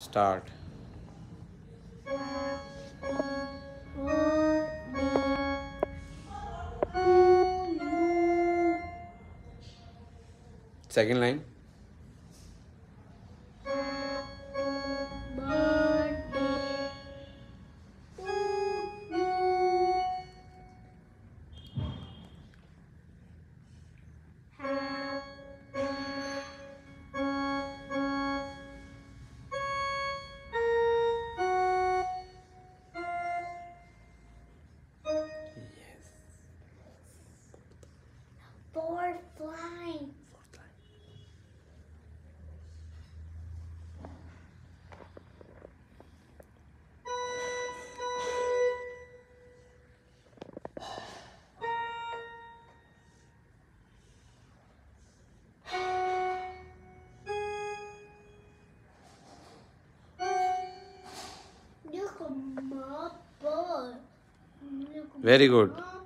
Start. Second line. Bird flying. Fourth line. Look at my bird. Look at Very good. my